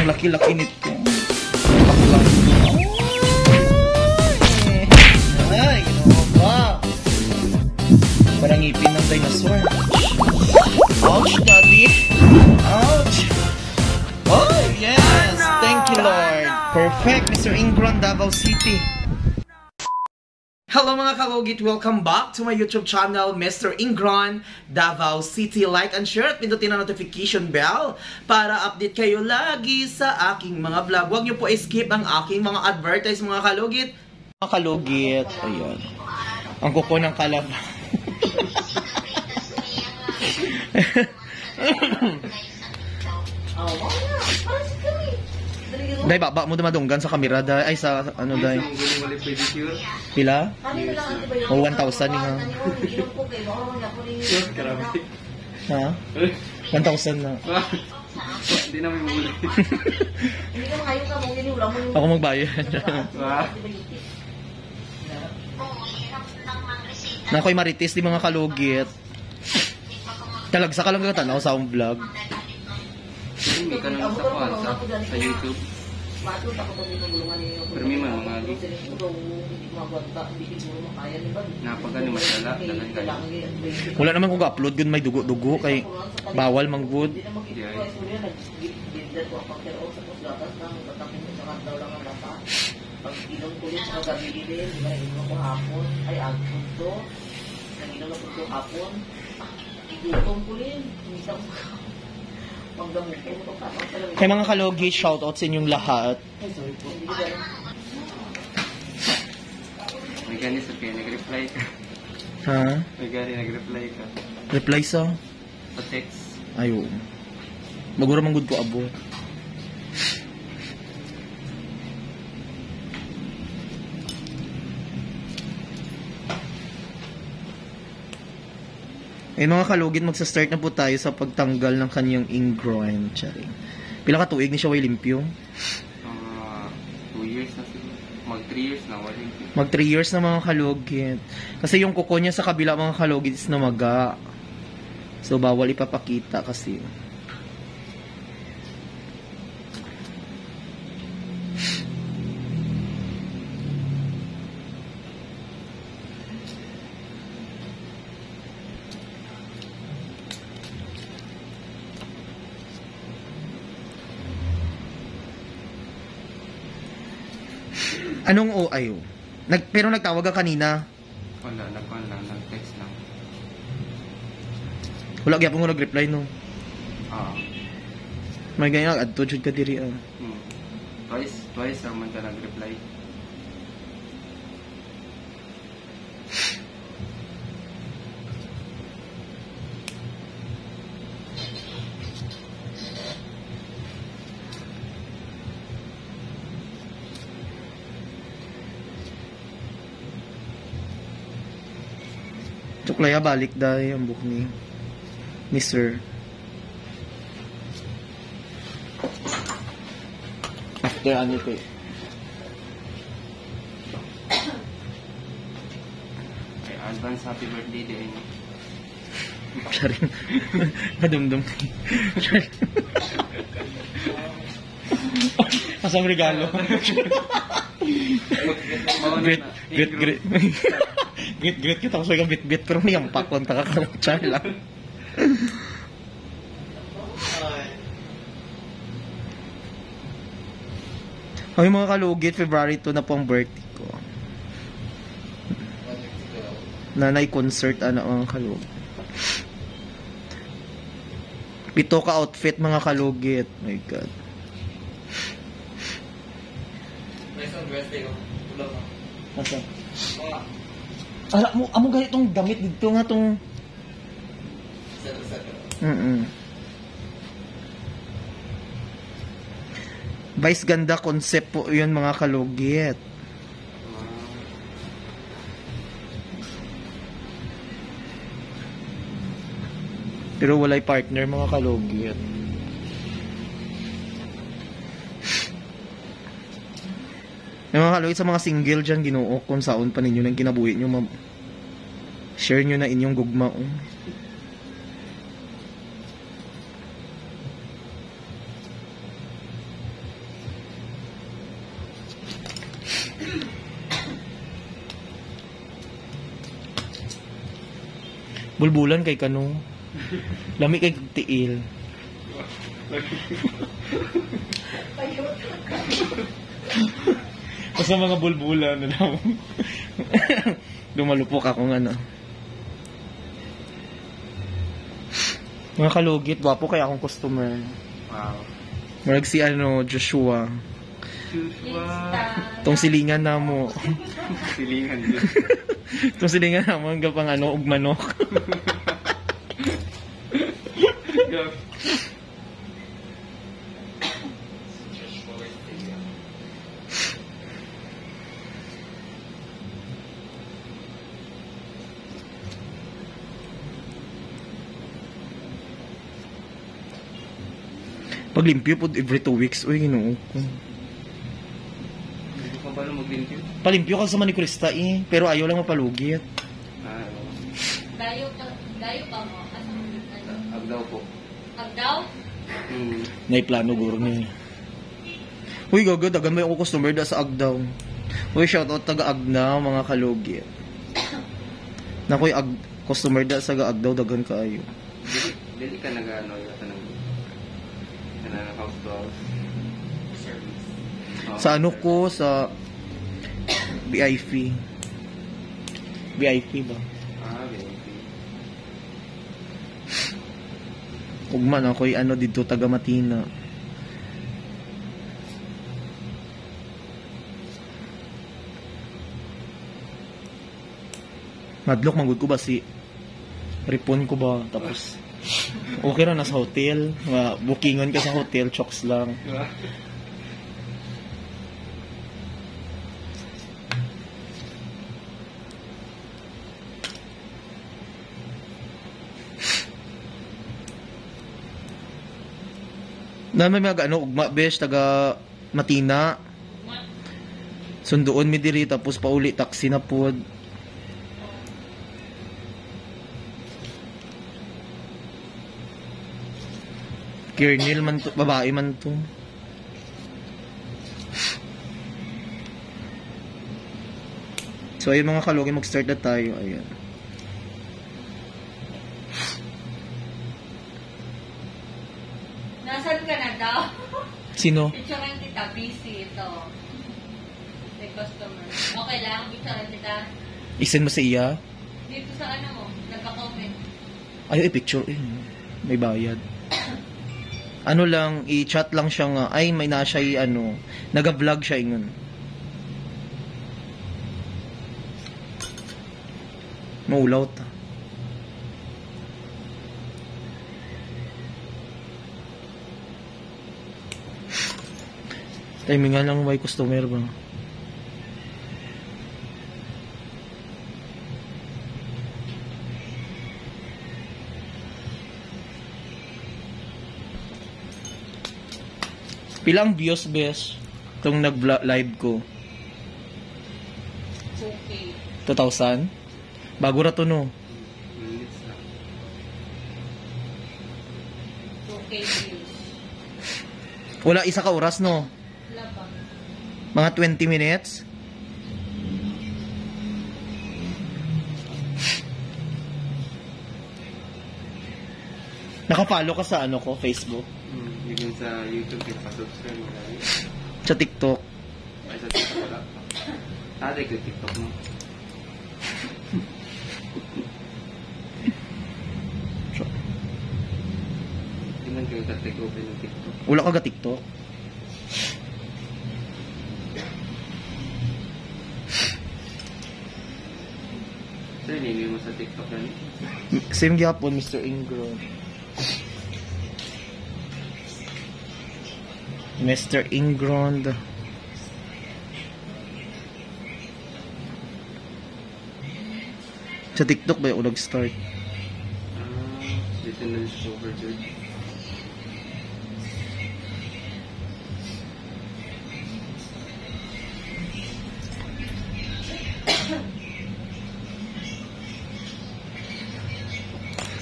Ang laki-laki nito. Baklang. Ay, ginawa ba? Parang ngipin ng dinosaur. Ouch, daddy. Ouch. Oh, yes. Thank you, Lord. Perfect, Mr. Ingron, Davao City. Hello mga kalugit! Welcome back to my YouTube channel, Mr. Ingron, Davao City. Like and share at pindutin ang notification bell para update kayo lagi sa aking mga vlog. Huwag niyo po skip ang aking mga advertise mga kalugit. Mga kalugit, ayan. Ang kuko ng kalab. Day, baba mo dumadunggan sa kamera, day. Ay, sa ano, day. Pila? O, 1,000 ni ha. Ha? 1,000 na. Hindi na may muli. Ako magbayad. na ako'y maritis di mga kalugit. Talagsa ka lang katanaw sa akong vlog. Hindi ka nang sa kwan sa, sa YouTube. Pero may mga mga napagani masala. Dalan ka. Wala naman kung upload yun may dugo-dugo kay bawal. Di ay. Pag ko rin sa gabi din, di ba, inom ko hapon, ay agpon to, nang inom ko hapon, igutom ko rin, minsan ko panggamot ko, ito kapag talaga. Kay mga kalugi, shoutout sa inyong lahat. May gani sa kaya nag-reply ka. Ha? May gani nag-reply ka. Reply sa? Sa text. Ayo. Magura man good ko abo. Eh mga kalugit, magsa-start na po tayo sa pagtanggal ng kanyang ingroin. Charing. Pila ka tuig ni siya way limpyo? Mga 2 years na siguro. Mag 3 years na. Wala yung Mag 3 years na mga kalugit. Kasi yung kuko niya sa kabila mga kalugit is namaga. So bawal ipapakita kasi. Anong o ayo? Nag, pero nagtawag ka kanina. Wala. Nagkuhan lang. Nag-text lang. Wala gyapon ko nag-reply no. Ah. May ganyan adto jud ka diri ah. Hmm. Twice. Twice naman ka nag-reply. Tuklaya balik dahil ang book ni ni Sir. After ano ko eh. Okay, advance happy birthday din. Charing. Madumdum. Charing. Asang regalo. great, great, great. Great, great kita ko sa bit bit pero niyang pakon ta ka char lang. Ay mga kalugit, February 2 na po ang birthday ko. Nanay concert ano ang kalugit. Pito ka outfit mga kalugit. My God. Asa? Ala mo, amo ganitong gamit dito nga tong Mm. Vice ganda concept po 'yun mga kalugit. Pero walay partner mga kalugit. Yung mga kaloy sa mga single dyan, ginoo, kung saon pa ninyo nang kinabuhi nyo, ma'am. Share nyo na inyong gugma. Oh. Bulbulan kay kano. Lami kay tiil. Payot. Basta mga bulbulan na lang. Lumalupok akong ano. Mga kalugit, wapo kaya akong customer. Wow. Marag si ano, Joshua. Joshua. Tong silingan na mo. Silingan din. Tong silingan na mo, hanggang pang ano, ug Paglimpyo po every two weeks. Uy, ginoo ko. Hindi ko pa mag-limpyo. Palimpyo ka sa manikurista eh. Pero ayaw lang mapalugit. Ah, oo. Dayo ka, dayo ka mo. Mo ano? Agdaw po. Agdaw? Hmm. Naiplano guro niya. Uy, gaga, dagan may ako customer da sa Agdaw. Uy, shoutout taga Agnaw, mga kalugit. Nakoy ag customer da sa Agdaw, dagan kaayo. Dili, dili ka nag-ano yung tanong. Kanang house house. Service. Oo. Sa ano ko, sa BIP. BIP ba? Ah, VIP. Ugman ako'y ano dito, taga Matina. Madlok manggod ko ba si Ripon ko ba tapos okay na sa hotel. Nga bookingon ka sa hotel chokes lang. Diba? na may mga ano ugma besh taga Matina. Sunduon mi diri tapos pauli taxi na pod Kernel man to, babae man to. So ayun mga kalugi, mag-start na tayo. Ayan. Nasaan ka na daw? Sino? Picturean kita, busy ito. May customer. Okay lang, picturean kita. Isend mo sa iya? Dito sa ano mo, nagka-comment. Ay, ay, picture. Eh. May bayad. Ano lang, i-chat lang siya nga. Ay, may na siya, i- ano, naga-vlog siya ingon. Maulaw ta. Timingan lang may customer ba? Pilang views bes itong nag-live ko? Okay. 2,000? Bago ra to no. Na. Okay views. Wala isa ka oras no. Wala? Mga 20 minutes. Naka-follow ka sa ano ko, Facebook, Hmm. Sa YouTube, pinapasubscribe mo sa TikTok. Ay, sa TikTok wala pa. Like yung TikTok mo. Tingnan kayo ka-take open ng TikTok. Wala ka ga TikTok. Sir, name mo sa TikTok na ni? Same gyapon Mr. Ingron. Mr. Ingron. Sa TikTok ba yung nag-start? Ah, Little Over Dude.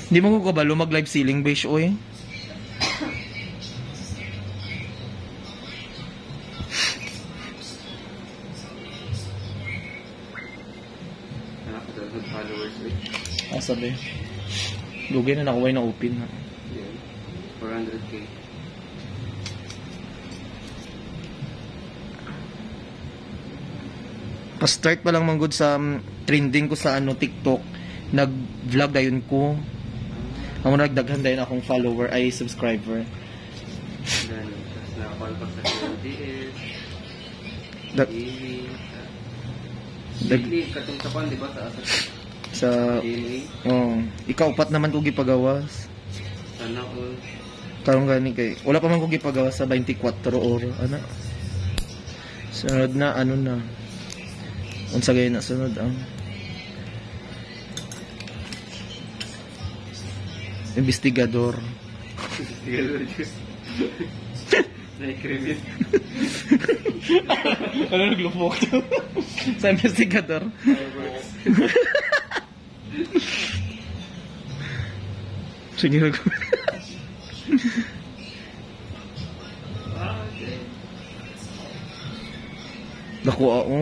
Hindi mo ko kabalo mag live ceiling base oy. Ah, sabi. Lugay na nakuha na open na. Yan. 400k. Pa-start pa lang man good sa um, trending ko sa ano TikTok. Nag-vlog dayon ko. Ang mga nagdaghan dayon akong follower ay subscriber. Yan. Tapos nakapal pa sa QLDS. Dag- TV. Dag- Weekly, katong tapan, di ba? Sa oh, ikaw upat naman ko gipagawas. Sana all. Karong gani kay wala pa man ko gipagawas sa 24 oro ana. Sunod na ano na. Unsa gay na sunod ang investigador. Siguro, Diyos. Naikrimit. ano naglupok sa investigador? Sige nag Ah, okay. Nakuha ko.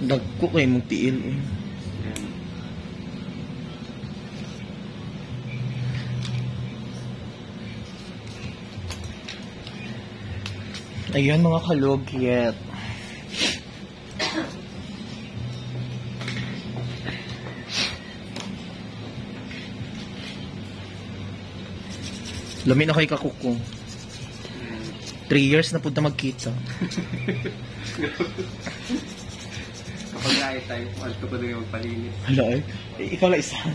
Dagko kay mong tiil. eh. Ayan mga kalugit. Lami na kay kakuko. Yan. 3 years na punta magkita. Kapag lahat tayo, wala ka pa doon yung magpalinis. Hala ay. Eh, ikaw lang isa.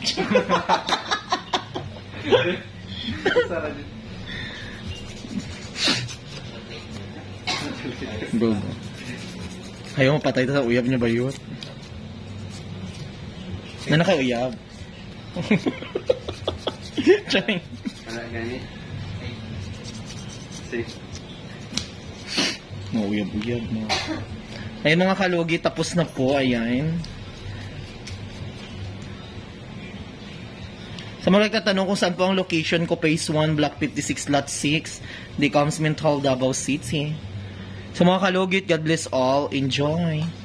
Sara Go. Ayaw mapatay ta sa uyab niya ba yun? Na naka uyab. Charing. Wala gani. Safe. Mga uyab-uyab mo. Ayun mga kalugi, tapos na po. Ayan. Sa mga katanong kung saan po ang location ko, Phase 1, Block 56, Lot 6, Decomsment Hall, Davao City. Sa mga kalugit, God bless all. Enjoy!